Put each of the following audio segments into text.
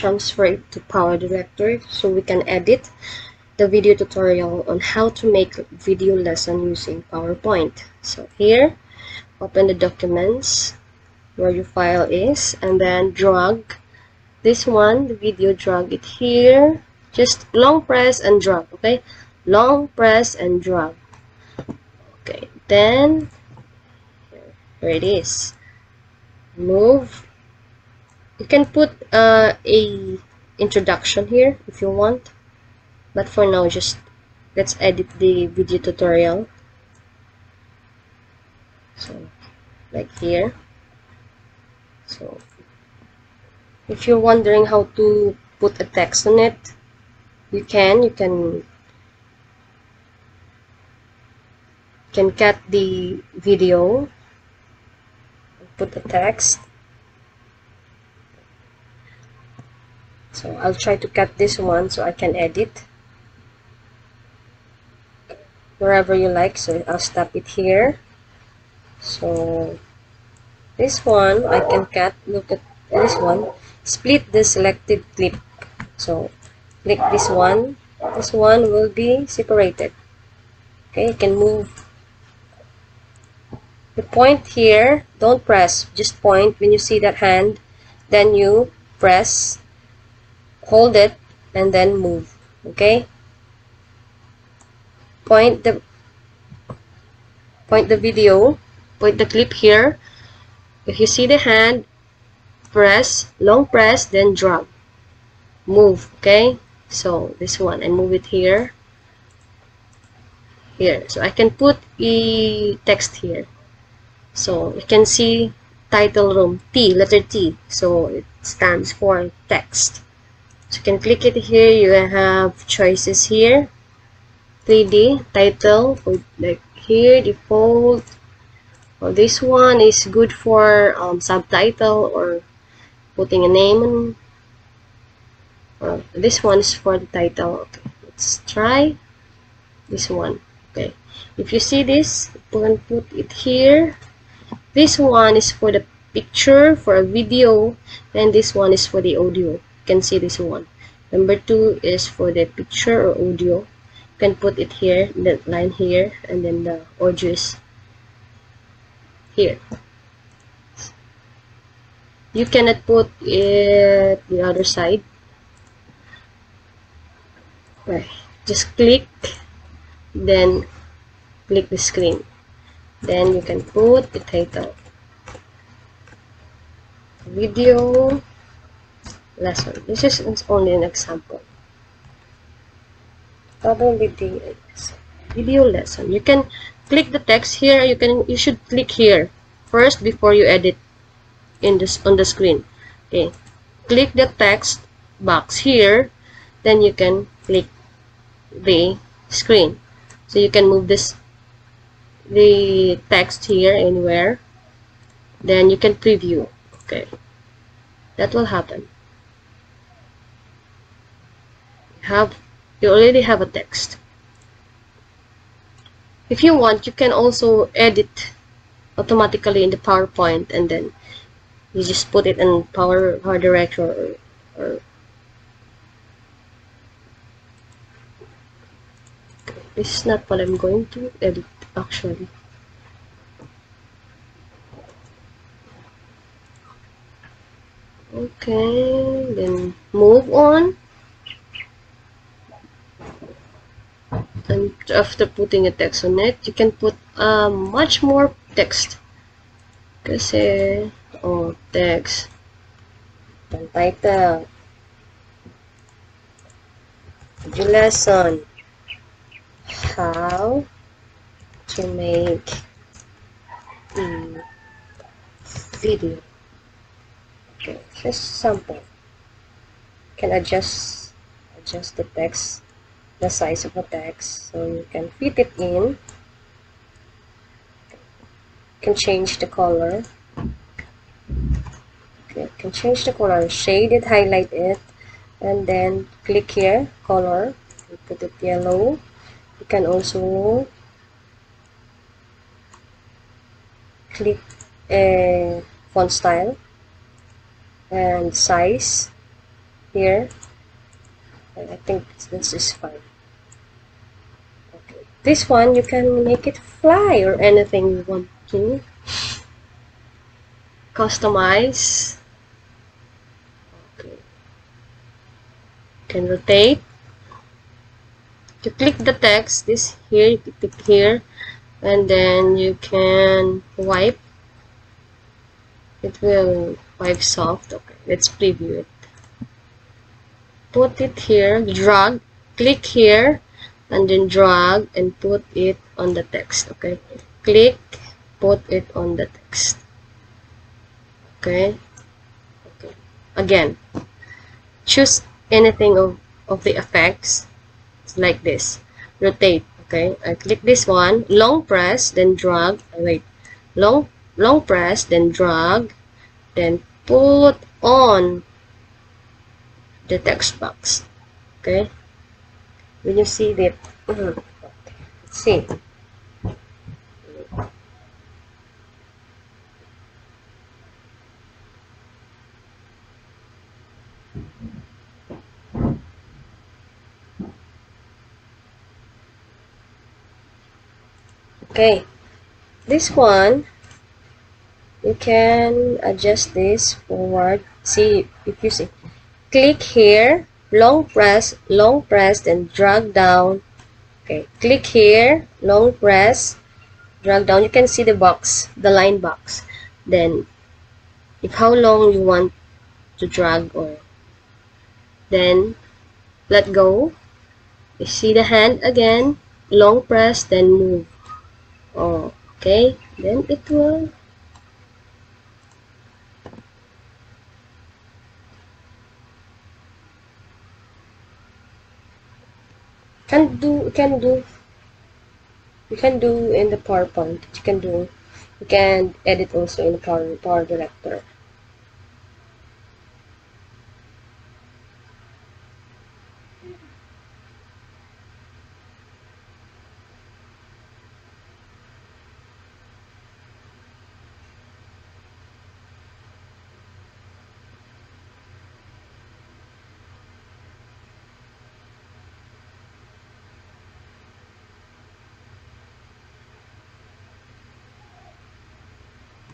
transfer it to Power Director so we can edit the video tutorial on how to make video lesson using PowerPoint. So here, open the documents where your file is and then drag this one, the video, drag it here. Just long press and drag, okay? Long press and drag. Okay, then here it is. Move you can put uh, a introduction here if you want. But for now just let's edit the video tutorial. So like here. So if you're wondering how to put a text on it you can. You can can cut the video put the text so I'll try to cut this one so I can edit. Wherever you like so I'll stop it here. So this one I can cut. Look at this one. Split the selected clip. So click this one. This one will be separated. Okay you can move. The point here don't press. Just point. When you see that hand then you press hold it and then move okay? Point the point the video point the clip here. If you see the hand press long press then drag move okay? So this one and move it here. Here so I can put a text here. So you can see title room T letter T. So it stands for text so you can click it here. You have choices here. 3d title like here default. Well, this one is good for um, subtitle or putting a name well, this one is for the title. Okay let's try this one. Okay if you see this you can put it here. This one is for the picture for a video and this one is for the audio can see this one. Number two is for the picture or audio. You can put it here the line here and then the audio is here. You cannot put it the other side. Right. Just click then click the screen. Then you can put the title. Video lesson. This is only an example. The video lesson. You can click the text here. You can you should click here first before you edit in this on the screen. Okay, click the text box here. Then you can click the screen. So you can move this the text here anywhere. Then you can preview. Okay, that will happen. Have you already have a text. If you want you can also edit automatically in the PowerPoint and then you just put it in Power, Power Director or, or this is not what I'm going to edit actually. Okay then move on and after putting a text on it you can put uh, much more text. Kasi oh text. And title the lesson how to make a video. Okay just sample. Can adjust adjust the text the size of the text so you can fit it in. You can change the color. Okay, you can change the color shade it highlight it and then click here color put it yellow. You can also click a font style and size here. I think this is fine this one you can make it fly or anything you want to. Customize. Okay. You can rotate. To click the text this here you click here and then you can wipe. It will wipe soft. Okay let's preview it. Put it here drag click here and then drag and put it on the text okay? Click put it on the text okay okay? Again choose anything of of the effects like this. Rotate okay? I click this one long press then drag wait. Long long press then drag then put on the text box okay when you see that let's see. Okay this one you can adjust this forward. See if you see click here long press long press then drag down. Okay click here long press drag down. You can see the box the line box. Then if how long you want to drag or then let go. You see the hand again long press then move. Oh okay then it will can do can do you can do in the PowerPoint you can do you can edit also in the Power, Power Director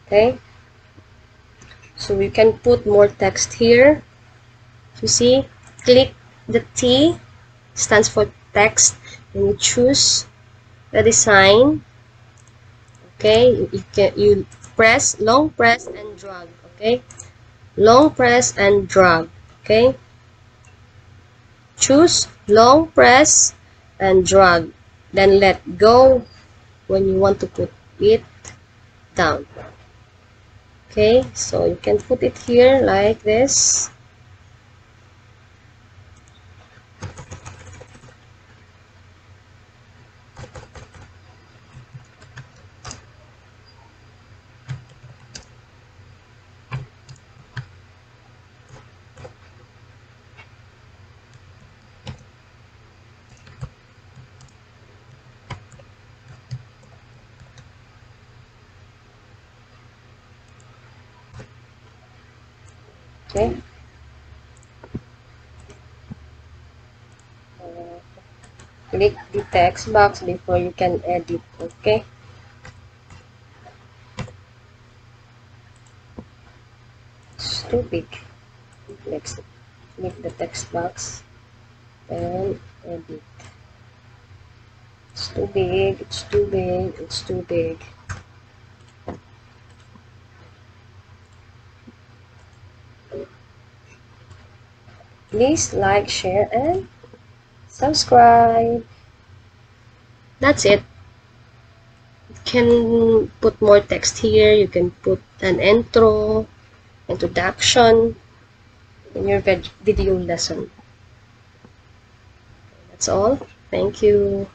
okay? So we can put more text here. You see click the T stands for text and you choose the design. Okay? You can you press long press and drag. Okay? Long press and drag. Okay? Choose long press and drag. Then let go when you want to put it down okay? So you can put it here like this okay click the text box before you can edit okay it's too big next click the text box and edit. It's too big it's too big it's too big Please like, share, and subscribe. That's it. You can put more text here. You can put an intro, introduction in your video lesson. That's all. Thank you.